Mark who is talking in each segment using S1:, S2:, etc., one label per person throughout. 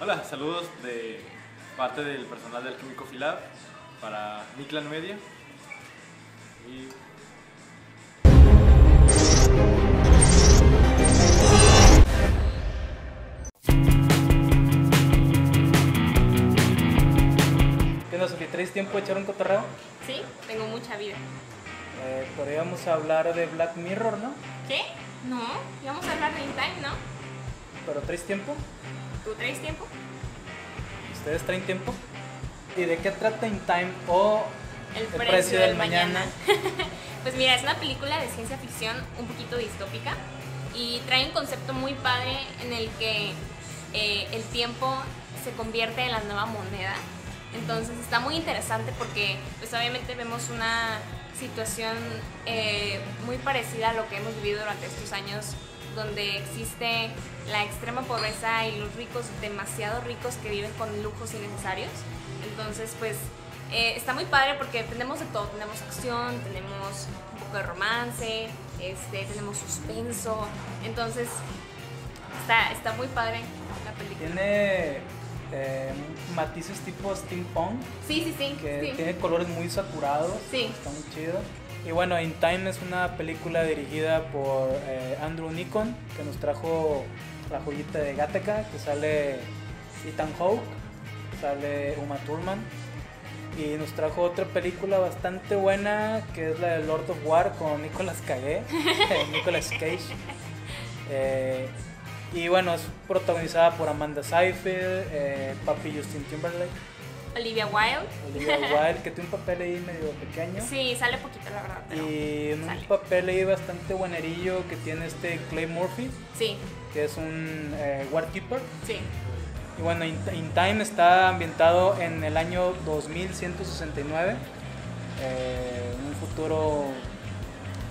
S1: Hola, saludos de parte del personal del Químico Filab para Miclan Media. Y
S2: ¿Qué nos ¿Traes tiempo de echar un cotorreo?
S3: Sí, tengo mucha vida.
S2: Eh, podríamos hablar de Black Mirror, ¿no?
S3: ¿Qué? No, íbamos a hablar de In Time, ¿no?
S2: ¿Pero traes tiempo?
S3: ¿Tú traes tiempo?
S2: ¿Ustedes traen tiempo? ¿Y de qué trata In Time o
S3: El precio, del, mañana. pues mira, es una película de ciencia ficción un poquito distópica y trae un concepto muy padre en el que eh, el tiempo se convierte en la nueva moneda. Entonces está muy interesante porque pues obviamente vemos una situación eh, muy parecida a lo que hemos vivido durante estos años donde existe la extrema pobreza y los ricos, demasiado ricos que viven con lujos innecesarios. Entonces, pues eh, está muy padre porque tenemos de todo, tenemos acción, tenemos un poco de romance, este, tenemos suspenso, entonces está, está muy padre la película.
S2: Tiene eh, matices tipo steampunk,
S3: Sí, sí, sí.
S2: que
S3: sí.
S2: tiene colores muy saturados,
S3: Sí.
S2: está muy chido. Y bueno, In Time es una película dirigida por eh, Andrew Nikon, que nos trajo la joyita de Gattaca, que sale Ethan Hawke, sale Uma Thurman. Y nos trajo otra película bastante buena, que es la de Lord of War con Nicolas Cage, eh, Nicolas Cage. Eh, y bueno, es protagonizada por Amanda Seyfried, eh, papi Justin Timberlake,
S3: Olivia Wilde.
S2: Olivia Wilde, que tiene un papel ahí medio pequeño.
S3: Sí, sale poquito, la verdad.
S2: Y en un papel ahí bastante buenerillo que tiene este Clay Murphy,
S3: Sí,
S2: que es un eh, Keeper.
S3: sí.
S2: Y bueno, In, In Time está ambientado en el año 2169, eh, un futuro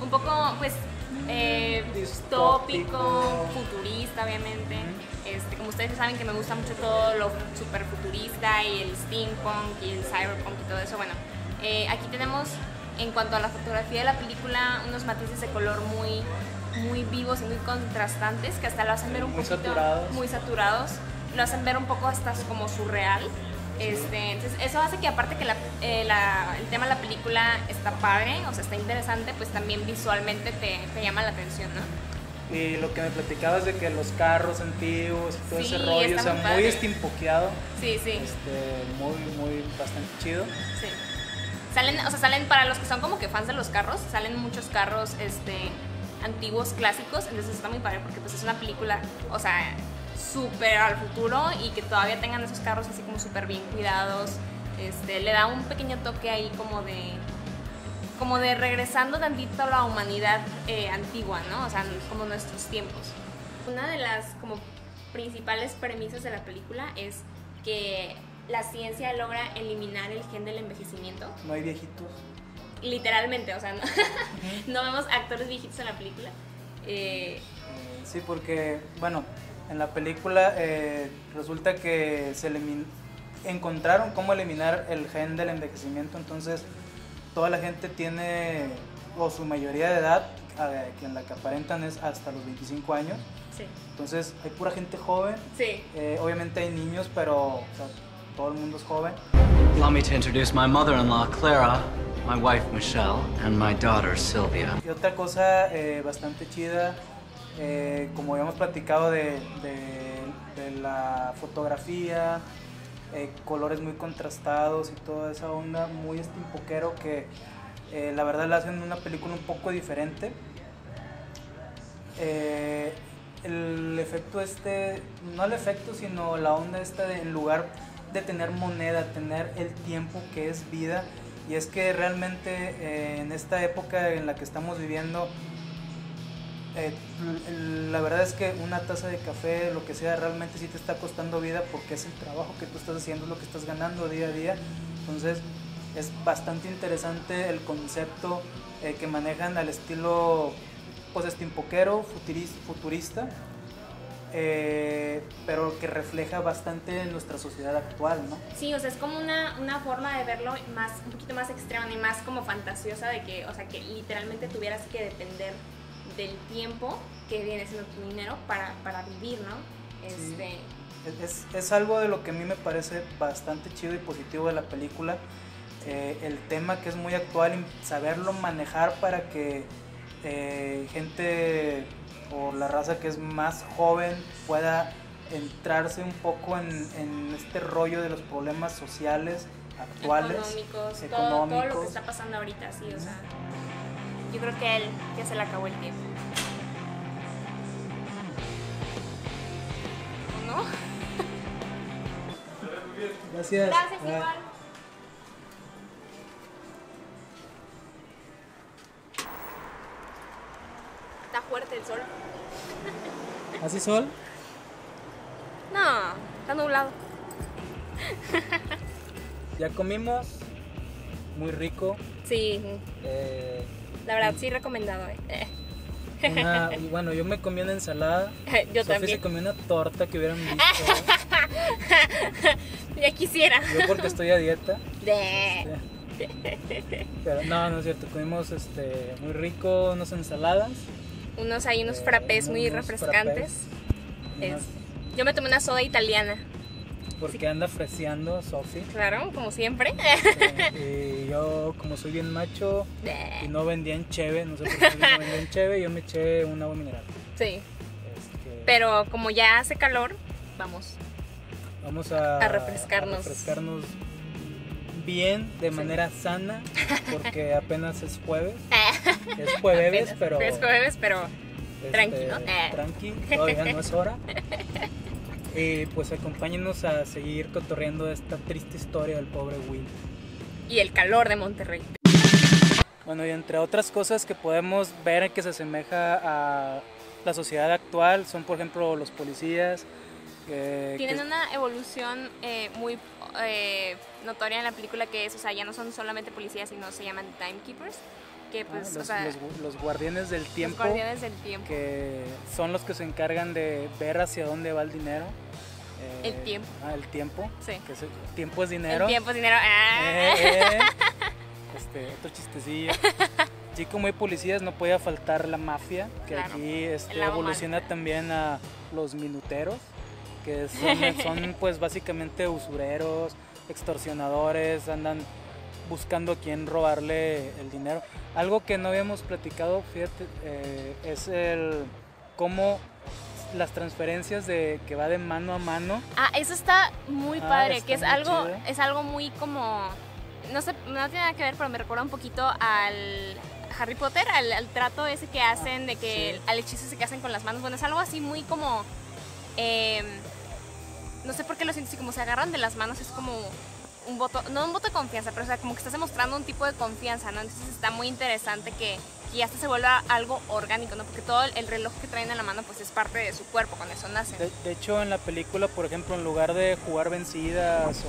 S3: Un poco, pues, eh,
S2: Distópico.
S3: futurista, obviamente. Este, como ustedes saben que me gusta mucho todo lo super futurista y el steampunk y el cyberpunk y todo eso. Bueno, eh, aquí tenemos, en cuanto a la fotografía de la película, unos matices de color muy, muy vivos y muy contrastantes que hasta lo hacen ver un
S2: Muy
S3: poquito
S2: saturados.
S3: muy saturados. Lo hacen ver un poco hasta como surreal. Este, entonces eso hace que aparte que la- eh, la- el tema de la película está padre, o sea, está interesante, pues también visualmente te, te llama la atención, ¿no?
S2: Y lo que me platicabas de que los carros antiguos y todo
S3: Sí,
S2: ese rollo, o sea,
S3: muy
S2: muy
S3: padre.
S2: steampunkeado,
S3: Sí, sí,
S2: este, muy, muy, bastante chido.
S3: sí. Salen, o sea, salen para los que son como que fans de los carros, salen muchos carros este, antiguos, clásicos, entonces está muy padre porque pues es una película, o sea, súper al futuro y que todavía tengan esos carros así como súper bien cuidados, este, le da un pequeño toque ahí como de como de regresando tantito a la humanidad eh, antigua, ¿no? O sea, como nuestros tiempos. Una de las como principales premisas de la película es que la ciencia logra eliminar el gen del envejecimiento.
S2: No hay viejitos.
S3: Literalmente, o sea, no, no vemos actores viejitos en la película. Eh,
S2: Sí, porque, bueno, en la película eh, resulta que se elimin- encontraron cómo eliminar el gen del envejecimiento, entonces toda la gente tiene, o su mayoría de edad, eh, que en la que aparentan es hasta los 25 años,
S3: sí,
S2: entonces hay pura gente joven,
S3: sí.
S2: eh, obviamente hay niños, pero o sea, todo el mundo es joven.
S4: Allow me to introduce my mother-in-law, Clara, my wife, Michelle, and my daughter, Sylvia.
S2: Y otra cosa eh, bastante chida, eh, como habíamos platicado de, la fotografía, eh, colores muy contrastados y toda esa onda muy steampunkero que eh, la verdad la hacen una película un poco diferente. El efecto este, no el efecto, sino la onda esta en lugar de tener moneda, tener el tiempo que es vida. Y es que realmente en esta época en la que estamos viviendo, eh, la verdad es que una taza de café, lo que sea, realmente sí te está costando vida porque es el trabajo que tú estás haciendo, lo que estás ganando día a día. Entonces es bastante interesante el concepto eh, que manejan al estilo pues futuris- futurista, eh, pero que refleja bastante nuestra sociedad actual, ¿no?
S3: Sí, o sea, es como una, una forma de verlo más, un poquito más extrema y más como fantasiosa de que, o sea, que literalmente tuvieras que depender del tiempo que viene siendo tu dinero para, para vivir, ¿no?
S2: Sí.
S3: Este,
S2: es, es algo de lo que a mí me parece bastante chido y positivo de la película. Eh, el tema que es muy actual y saberlo manejar para que eh, gente o la raza que es más joven pueda entrarse un poco en, en este rollo de los problemas sociales actuales,
S3: económicos, todo-
S2: económicos.
S3: Todo, lo que está pasando ahorita, sí, o sea. Yo creo que a él ya se le acabó el tiempo. ¿O ¿No?
S2: Gracias.
S3: Gracias, igual. Está fuerte el sol.
S2: ¿Hace sol?
S3: No, está nublado.
S2: Ya comimos, muy rico.
S3: Sí,
S2: eh,
S3: la verdad, sí recomendado, ¿eh?
S2: una- bueno, yo me comí una ensalada.
S3: Yo
S2: Sofi
S3: también.
S2: se comió una torta que hubieran visto.
S3: Ya quisiera.
S2: Yo porque estoy a dieta.
S3: De-
S2: Pero no, no es cierto. Comimos este, muy rico, unas ensaladas.
S3: Unos hay unos
S2: eh,
S3: frappés muy
S2: unos
S3: refrescantes.
S2: frappés, unas-
S3: Es- Yo me tomé una soda italiana,
S2: porque anda freseando Sofi.
S3: claro, como siempre.
S2: Y yo, como soy bien macho y no vendían cheve, no sé por qué no vendían cheve, yo me eché un agua mineral.
S3: Sí,
S2: Este,
S3: pero como ya hace calor, vamos.
S2: Vamos a,
S3: A refrescarnos.
S2: a refrescarnos bien, de manera sana, porque apenas es jueves. Es jueves, pero.
S3: Es jueves, pero
S2: este,
S3: tranqui, ¿no? Eh.
S2: Tranqui, todavía no es hora. Y pues acompáñenos a seguir cotorreando esta triste historia del pobre Will.
S3: y el calor de Monterrey.
S2: Bueno, y entre otras cosas que podemos ver que se asemeja a la sociedad actual son, por ejemplo, los policías. eh,
S3: Tienen
S2: que-
S3: una evolución eh, muy eh, notoria en la película que es, o sea, ya no son solamente policías, sino se llaman timekeepers, que
S2: ah,
S3: pues,
S2: los,
S3: o sea,
S2: los los guardianes del
S3: los
S2: tiempo,
S3: guardianes del tiempo.
S2: que son los que se encargan de ver hacia dónde va el dinero. eh,
S3: El tiempo.
S2: ah, el tiempo.
S3: Sí.
S2: Que es- tiempo es dinero.
S3: El tiempo es dinero. Ah.
S2: Eh, eh. Este, otro chistecillo. Sí, como hay policías, no podía faltar la mafia, que
S3: Claro,
S2: aquí este,
S3: el
S2: evoluciona también a los minuteros, que son, son, pues básicamente usureros, extorsionadores, andan buscando a quién robarle el dinero. Algo que no habíamos platicado, fíjate, eh, es el cómo las transferencias de que va de mano a mano
S3: Ah, eso está muy
S2: Ah,
S3: padre,
S2: está
S3: que es algo,
S2: chido.
S3: es algo muy como, no sé, no tiene nada que ver, pero me recuerda un poquito al Harry Potter, al, al trato ese que hacen de que,
S2: sí.
S3: al hechizo ese que hacen con las manos. Bueno, es algo así muy como, em, no sé por qué lo siento así, como se agarran de las manos, es como un voto, no un voto de confianza, pero o sea, como que estás demostrando un tipo de confianza, ¿no? Entonces está muy interesante que, que ya hasta se vuelva algo orgánico, ¿no? Porque todo el, el reloj que traen en la mano, pues es parte de su cuerpo, con eso nacen.
S2: De, de hecho, en la película, por ejemplo, en lugar de jugar vencidas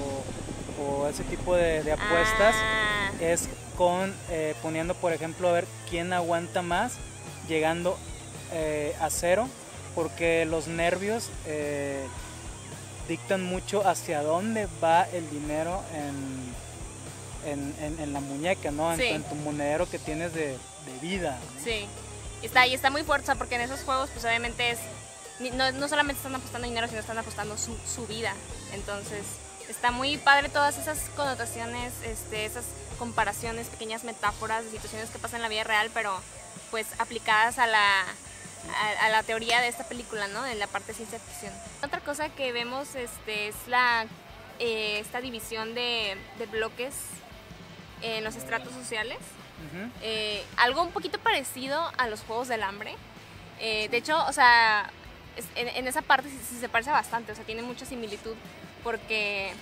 S2: o, o ese tipo de, de apuestas,
S3: Ah.
S2: es con eh, poniendo, por ejemplo, a ver quién aguanta más, llegando eh, a cero, porque los nervios eh, dictan mucho hacia dónde va el dinero en, en, en- en la muñeca, ¿no? En,
S3: Sí.
S2: en tu monedero que tienes de, de vida. ¿no?
S3: Sí, está, y está muy fuerte, o sea, porque en esos juegos pues obviamente es, no, no solamente están apostando dinero, sino están apostando su, su vida. Entonces, está muy padre todas esas connotaciones, este, esas comparaciones, pequeñas metáforas de situaciones que pasan en la vida real, pero pues aplicadas a la, a, a la teoría de esta película, ¿no? En la parte de ciencia ficción. Otra cosa que vemos este, es la, eh, esta división de, de bloques en los estratos sociales. Eh, algo un poquito parecido a los Juegos del Hambre. Eh, de hecho, o sea, en, en esa parte sí, sí se parece bastante, o sea, tiene mucha similitud porque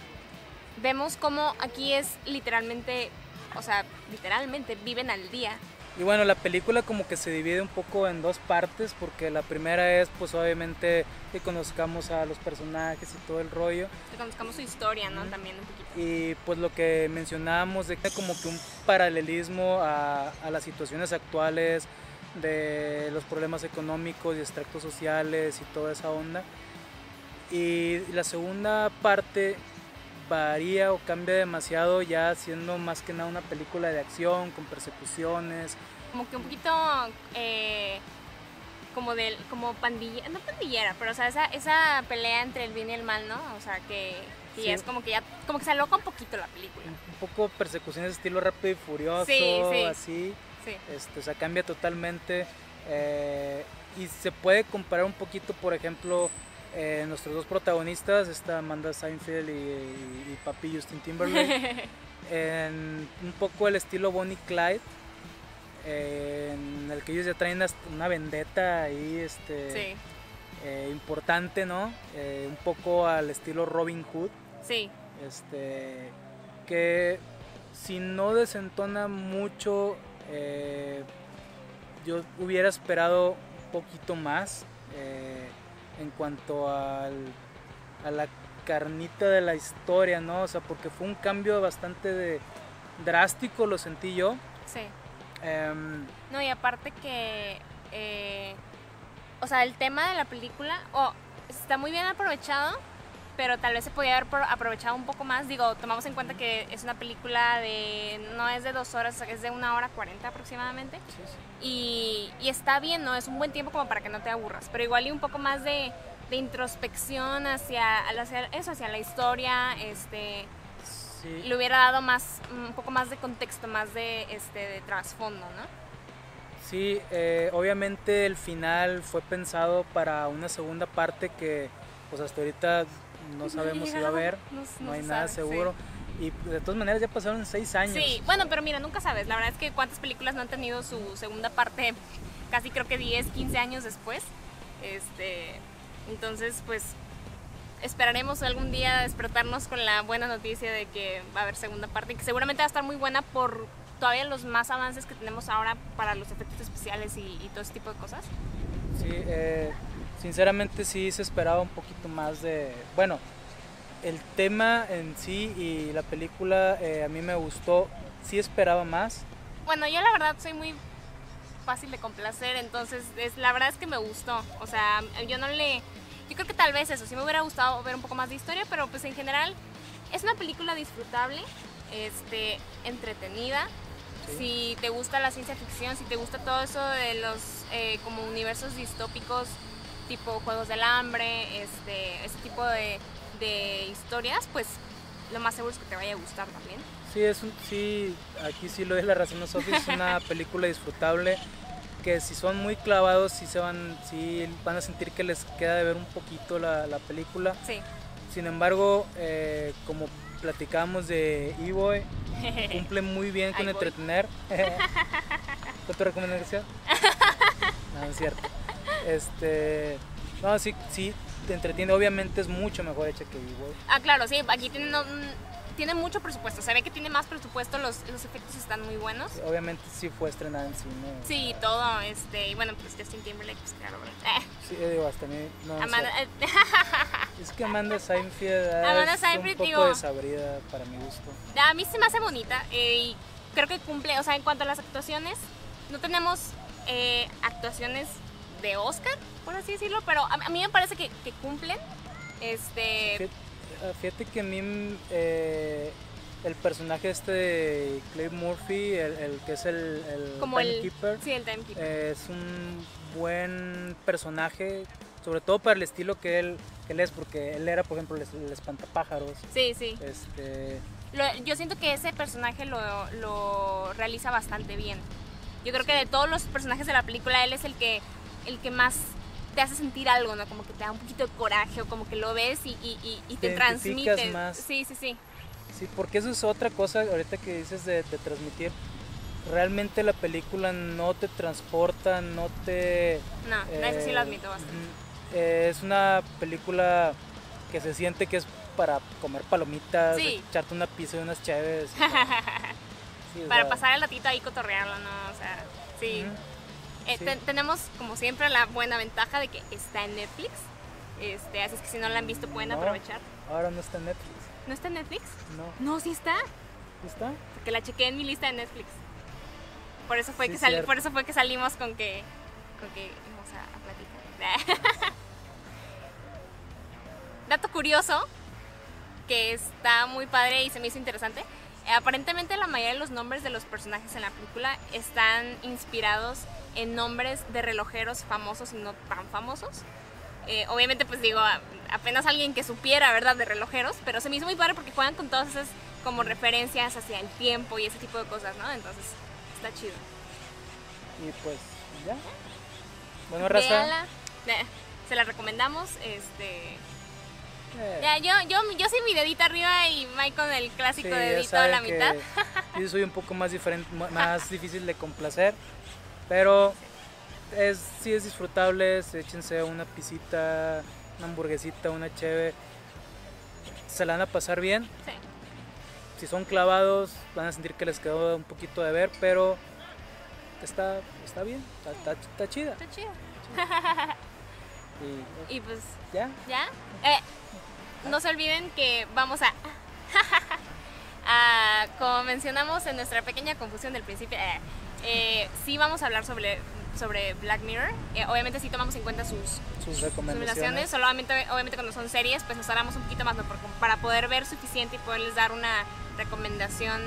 S3: vemos cómo aquí es literalmente, o sea, literalmente viven al día.
S2: Y bueno, la película como que se divide un poco en dos partes, porque la primera es pues obviamente que conozcamos a los personajes y todo el rollo.
S3: Que conozcamos su historia, ¿no? También un poquito.
S2: Y pues lo que mencionábamos de que como que un paralelismo a, a las situaciones actuales, de los problemas económicos y extractos sociales y toda esa onda. Y la segunda parte varía o cambia demasiado ya siendo más que nada una película de acción con persecuciones,
S3: Como que un poquito eh, como del, como pandilla, no pandillera, pero o sea, esa, esa pelea entre el bien y el mal, ¿no? O sea, que, que
S2: Sí.
S3: ya es como que ya, como que se aloca un poquito la película.
S2: Un poco persecuciones estilo rápido y furioso,
S3: Sí, sí.
S2: así.
S3: Sí.
S2: Este, o sea, cambia totalmente. eh, y se puede comparar un poquito, por ejemplo, eh, nuestros dos protagonistas, esta Amanda Seinfeld y, y- y papi Justin Timberlake, en un poco el estilo Bonnie Clyde, eh, en el que ellos ya traen una vendetta ahí este,
S3: Sí,
S2: eh, importante, ¿no? Eh, un poco al estilo Robin Hood.
S3: Sí,
S2: este que si no desentona mucho yo hubiera esperado un poquito más eh, en cuanto al, a la carnita de la historia no o sea porque fue un cambio bastante de- drástico lo sentí yo
S3: sí.
S2: Em,
S3: No, y aparte que, eh, o sea, el tema de la película, oh, está muy bien aprovechado, pero tal vez se podía haber pro- aprovechado un poco más. Digo, tomamos en cuenta que es una película de, no es de dos horas, es de una hora cuarenta aproximadamente.
S2: sí, sí.
S3: Y, y está bien, ¿no? Es un buen tiempo como para que no te aburras, pero igual y un poco más de, de introspección hacia, hacia eso, hacia la historia, este,
S2: Sí.
S3: le hubiera dado más, un poco más de contexto, más de, este, de trasfondo, ¿no?
S2: Sí, eh, obviamente el final fue pensado para una segunda parte que pues hasta ahorita no sabemos si va a haber,
S3: No-
S2: no,
S3: no
S2: hay nada
S3: sabe,
S2: seguro. Y de todas maneras ya pasaron seis años.
S3: Sí, bueno, pero mira, nunca sabes. La verdad es que cuántas películas no han tenido su segunda parte casi creo que 10, 15 años después. Este, entonces, pues esperaremos algún día despertarnos con la buena noticia de que va a haber segunda parte y que seguramente va a estar muy buena por todavía los más avances que tenemos ahora para los efectos especiales y, y todo ese tipo de cosas.
S2: Sí, eh, sinceramente sí se esperaba un poquito más de... Bueno, el tema en sí y la película eh, a mí me gustó, sí esperaba más.
S3: Bueno, yo la verdad soy muy fácil de complacer, entonces es, la verdad es que me gustó. O sea, yo no le... Yo creo que tal vez eso, sí me hubiera gustado ver un poco más de historia, pero pues en general es una película disfrutable, este, entretenida. Si te gusta la ciencia ficción, si te gusta todo eso de los eh, como universos distópicos, tipo Juegos del Hambre, este, ese tipo de, de historias, pues lo más seguro es que te vaya a gustar también.
S2: Sí, es un, sí, aquí sí lo es la razón a Sofi, es una película disfrutable que si son muy clavados sí se van, sí van a sentir que les queda de ver un poquito la, la película.
S3: Sí.
S2: Sin embargo, eh, como platicábamos de E-Boy, cumple muy bien con entretener. ¿Qué te recomendación? No, es cierto. Este, no, sí, sí, te entretiene. Obviamente es mucho mejor hecha que E-Boy.
S3: Ah, claro, sí, aquí tiene, no, tiene mucho presupuesto. Se ve que tiene más presupuesto, los, los efectos están muy buenos.
S2: Obviamente sí fue estrenada en cine.
S3: Sí, todo, este, y bueno, pues Justin Timberlake, pues claro, ¿verdad? Eh,
S2: Sí, digo, hasta mí, no, o sea,
S3: Amanda, eh,
S2: es que Amanda Seinfeld ah,
S3: Amanda
S2: es un poco
S3: digo-
S2: desabrida para mi gusto.
S3: a mí se me hace bonita eh, y creo que cumple, o sea, en cuanto a las actuaciones, no tenemos eh, actuaciones de Oscar, por así decirlo, pero a, a mí me parece que, que cumplen. Este,
S2: Fíjate, ah, fíjate que a mí eh, el personaje este de Clay Murphy, el, el que es el, el
S3: como el,
S2: timekeeper,
S3: sí, el timekeeper.
S2: eh, es un buen personaje, sobre todo para el estilo que él, que él es, porque él era, por ejemplo, el, el espantapájaros.
S3: sí, sí.
S2: Este,
S3: Lo- yo siento que ese personaje lo, lo realiza bastante bien. Yo creo que de todos los personajes de la película, él es el que, el que más te hace sentir algo, ¿no? Como que te da un poquito de coraje o como que lo ves y, y, y- y
S2: Te
S3: te transmite.
S2: más.
S3: Sí, sí, sí.
S2: Sí, porque eso es otra cosa ahorita que dices de, de transmitir. Realmente la película no te transporta, no te...
S3: No, eso sí lo
S2: eh,
S3: admito bastante.
S2: Eh, es una película que se siente que es para comer palomitas,
S3: Sí.
S2: echarte una pizza y unas. Sí, o
S3: Para
S2: sea,
S3: pasar el ratito ahí cotorrearlo, ¿no? O sea, sí. Eh,
S2: sí.
S3: te- tenemos, como siempre, la buena ventaja de que está en Netflix. Este, así es que si no la han visto pueden
S2: No.
S3: aprovechar.
S2: Ahora no está en Netflix.
S3: ¿No está en Netflix?
S2: No.
S3: No, sí está.
S2: ¿Está?
S3: Porque la chequé en mi lista de Netflix. Por eso fue,
S2: Sí,
S3: que,
S2: cierto.
S3: por eso fue que salimos con que, con que íbamos a, a platicar. Dato curioso, que está muy padre y se me hizo interesante. Aparentemente la mayoría de los nombres de los personajes en la película están inspirados en nombres de relojeros famosos y no tan famosos. Eh, obviamente, pues digo, apenas alguien que supiera, ¿verdad?, de relojeros, pero se me hizo muy padre porque juegan con todas esas como referencias hacia el tiempo y ese tipo de cosas, ¿no? Entonces, está chido.
S2: Y pues, ya. Bueno, raza.
S3: Se la recomendamos. Este, ya, yo, yo, yo soy mi dedito arriba y Mike con el clásico
S2: sí,
S3: dedito a la mitad.
S2: Yo soy un poco más diferente, más difícil de complacer, pero es, sí es disfrutable, se- échense una pisita, una hamburguesita, una cheve, se la van a pasar bien,
S3: Sí.
S2: si son clavados van a sentir que les quedó un poquito de ver, pero está, está bien, está, está- está chida.
S3: Está chido.
S2: Y
S3: Y pues,
S2: ya,
S3: ¿ya? No se olviden que vamos a... a- como mencionamos en nuestra pequeña confusión del principio, eh, eh, sí vamos a hablar sobre, sobre Black Mirror. Eh, obviamente sí tomamos en cuenta sus,
S2: sus recomendaciones.
S3: solamente obviamente cuando son series, pues nos tardamos un poquito más para poder ver suficiente y poderles dar una recomendación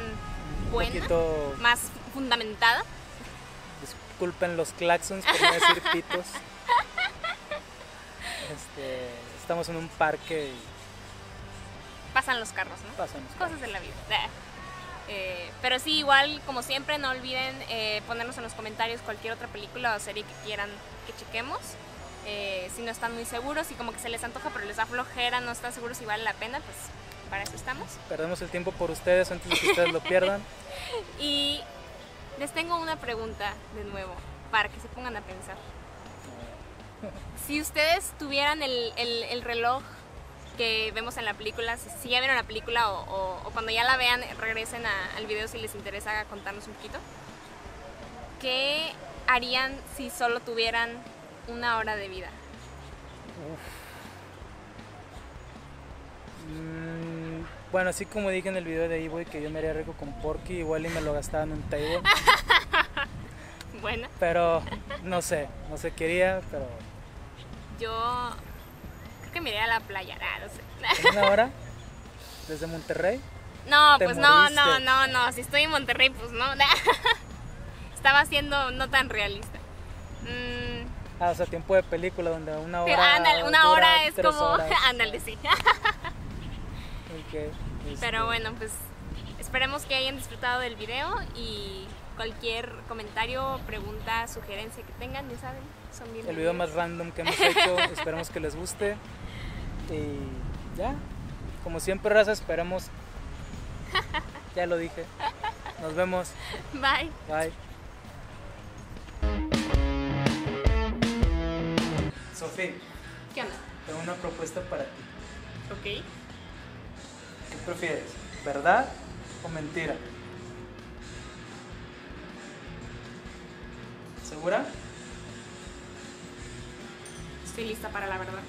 S3: buena,
S2: poquito,
S3: más fundamentada.
S2: disculpen los claxons por no decir pitos. Este, estamos en un parque y
S3: Pasan los carros, ¿no?
S2: pasan los
S3: Cosas de la vida. Eh, pero sí, igual, como siempre, no olviden eh, ponernos en los comentarios cualquier otra película o serie que quieran que chequemos. Eh, si no están muy seguros y como que se les antoja, pero les da flojera, no están seguros si vale la pena, pues para eso estamos.
S2: Perdemos el tiempo por ustedes antes de que ustedes lo pierdan.
S3: Y les tengo una pregunta de nuevo, para que se pongan a pensar. Si ustedes tuvieran el, el- el reloj que vemos en la película, si, ya vieron la película o, o- o cuando ya la vean, regresen a- al video si les interesa contarnos un poquito, ¿qué harían si solo tuvieran una hora de vida?
S2: Mm, bueno, así como dije en el video de Evoy que yo me haría rico con Porky, igual y me lo gastaba en un table.
S3: Bueno,
S2: Pero no sé, no sé qué haría, pero
S3: yo creo que me iría a la playa, no sé.
S2: en una hora desde Monterrey.
S3: No, pues no,
S2: moriste.
S3: no, no, no. Si estoy en Monterrey, pues no. Estaba siendo no tan realista. Mm,
S2: Ah, o sea, tiempo de película donde una
S3: sí,
S2: hora.
S3: ándale, una hora es como. Ándale, sí.
S2: Ok, este,
S3: Pero bueno, pues esperemos que hayan disfrutado del video y cualquier comentario, pregunta, sugerencia que tengan, ya saben, son
S2: El
S3: bienvenidos.
S2: video más random que hemos hecho, esperemos que les guste. Y ya, como siempre, raza, esperemos. Ya lo dije. Nos vemos.
S3: Bye.
S2: Bye. Sofía,
S3: ¿Qué onda?
S2: tengo una propuesta para ti.
S3: Ok.
S2: ¿Qué prefieres? ¿Verdad o mentira? ¿Segura?
S3: Estoy lista para la verdad.